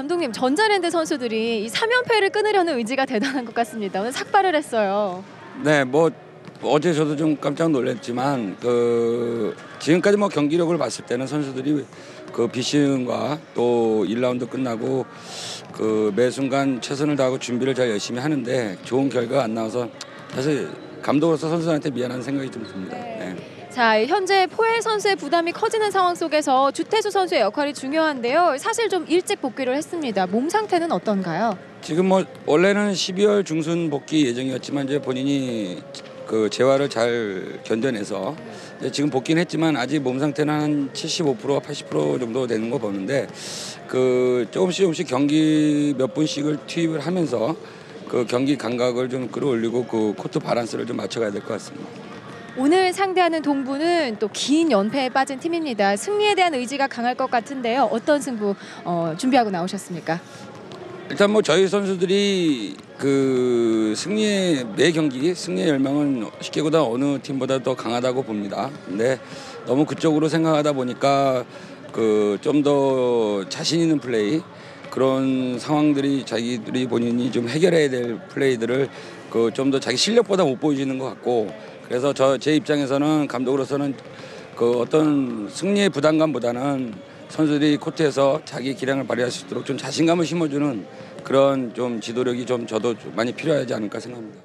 감독님 전자랜드 선수들이 이 3연패를 끊으려는 의지가 대단한 것 같습니다. 오늘 삭발을 했어요. 네, 뭐 어제 저도 좀 깜짝 놀랐지만 그 지금까지 뭐 경기력을 봤을 때는 선수들이 그 비시즌과 또 1라운드 끝나고 그 매 순간 최선을 다하고 준비를 잘 열심히 하는데 좋은 결과가 안 나와서 사실 감독으로서 선수들한테 미안한 생각이 좀 듭니다. 네. 네. 자, 현재 포엘 선수의 부담이 커지는 상황 속에서 주태수 선수의 역할이 중요한데요. 사실 좀 일찍 복귀를 했습니다. 몸 상태는 어떤가요? 지금 뭐 원래는 12월 중순 복귀 예정이었지만 이제 본인이 그 재활을 잘 견뎌내서 지금 복귀는 했지만 아직 몸 상태는 한 75% 80% 정도 되는 거 보는데 그 조금씩 조금씩 경기 몇 분씩을 투입을 하면서 그 경기 감각을 좀 끌어올리고 그 코트 바란스를 좀 맞춰가야 될 것 같습니다. 오늘 상대하는 동부는 또 긴 연패에 빠진 팀입니다. 승리에 대한 의지가 강할 것 같은데요. 어떤 승부 어, 준비하고 나오셨습니까? 일단 뭐 저희 선수들이 그 승리의 매 경기 승리의 열망은 쉽게 보다 어느 팀보다 더 강하다고 봅니다. 근데 너무 그쪽으로 생각하다 보니까 그 좀 더 자신 있는 플레이 그런 상황들이 자기들이 본인이 좀 해결해야 될 플레이들을 그 좀 더 자기 실력보다 못 보여주는 것 같고 그래서 저 제 입장에서는 감독으로서는 그 어떤 승리의 부담감보다는 선수들이 코트에서 자기 기량을 발휘할 수 있도록 좀 자신감을 심어주는 그런 좀 지도력이 좀 저도 좀 많이 필요하지 않을까 생각합니다.